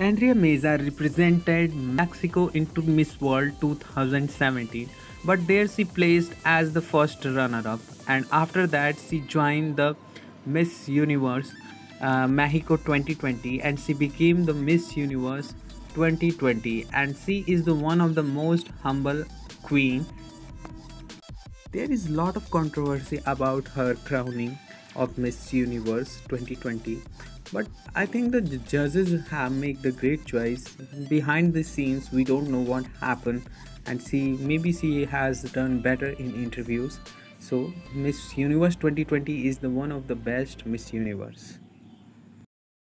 Andrea Meza represented Mexico into Miss World 2017, but there she placed as the first runner-up, and after that she joined the Miss Universe uh, Mexico 2020, and she became the Miss Universe 2020, and she is the one of the most humble queen. There is lot of controversy about her crowning of Miss Universe 2020 but I think the judges have made the great choice. Behind the scenes, we don't know what happened, and see maybe she has done better in interviews. So Miss Universe 2020 is the one of the best Miss Universe.